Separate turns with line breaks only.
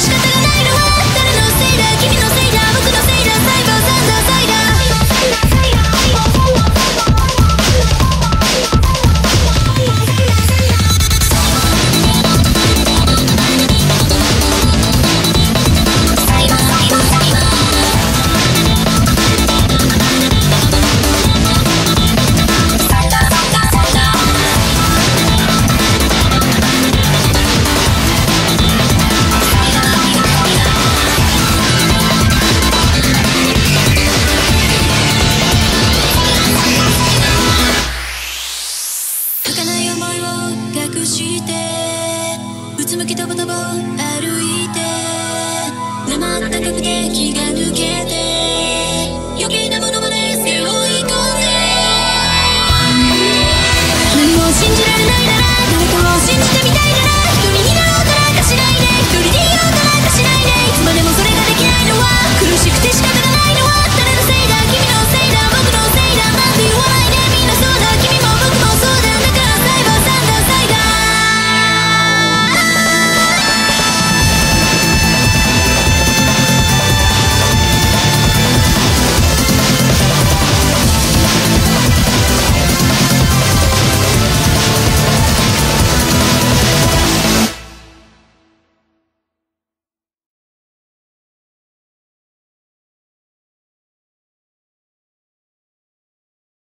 仕方が you got